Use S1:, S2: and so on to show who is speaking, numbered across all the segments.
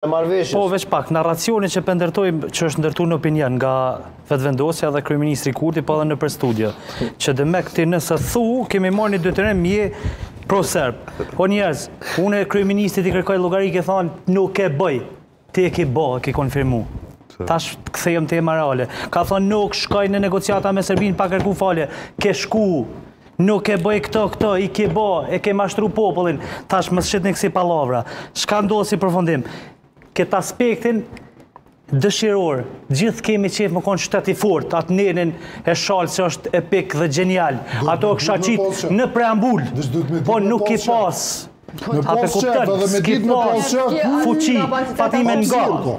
S1: e marrëveshjes. Po, veç pak, narracioni që po ndërtohet, që është ndërtu në opinion nga vetëvendosja dhe kryeministri Kurti, po edhe nëpër studio, që domethënë ti nëse thu, kemi marrë një detyrim, je pro-serb. Po njerëz, unë kryeministrit i kërkoj llogari, ke thonë, nuk e bëj, ti e ki bo, e ki konfirmu. Tash të kthehemi te tema reale. Ke thonë, nuk shkoj në negociata me Serbinë, pa kërku falje, ke shku, Nuk e bëj këto, këto i ke bo, e ke mashtru popullin, tash më shet kësi pallavra. Çka ndodhë si përfundim? Këtë aspektin dëshiror, gjithë kemi qejf me konë shtet i fort, atë nenin e Shalës që është epik dhe gjenial. Ato kisha qitë në preambulë, po nuk ki pas. A po e kupton, s'ki pas fuqi, Fatime, nga.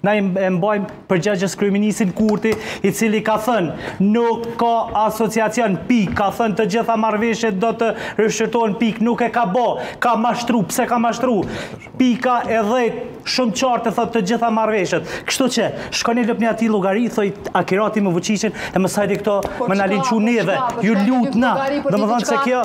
S1: Na e mbajmë përgjegjës kryeministrin Kurti, i cili ka thënë, nuk ka asociacion, pikë, ka thënë të gjitha marrëveshjet do të rishqyrtohen, pikë, nuk e ka bo, ka mashtru, pse ka mashtru, pika e dhjetë, shumë qartë e thotë të gjitha marrëveshjet. Kështu që, shkoni
S2: lypni atij llogari, thoni a ki ra ti me Vuçiqin, e
S3: mos hajdeni këtu me
S2: na linçu neve,
S1: ju lutna, domethënë se kjo,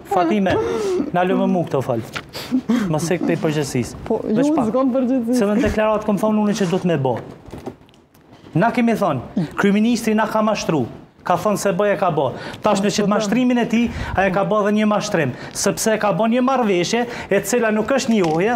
S1: Fatime, ma lë mu këtë fjalë. Me u kthy te përgjegjësia.
S2: Po, ju unë s'kam përgjegjësi.
S1: Se dhe në deklaratë kom thonë unë çka duhet me bo. Na kemi thonë, kryeministri na ka mashtru. Ka thonë s'e boj e ka bo. Tash në qit mashtrimin e tij, ai e ka bo dhe një mashtrim. Sepse e ka bo një marrëveshje, e cila nuk është njohje,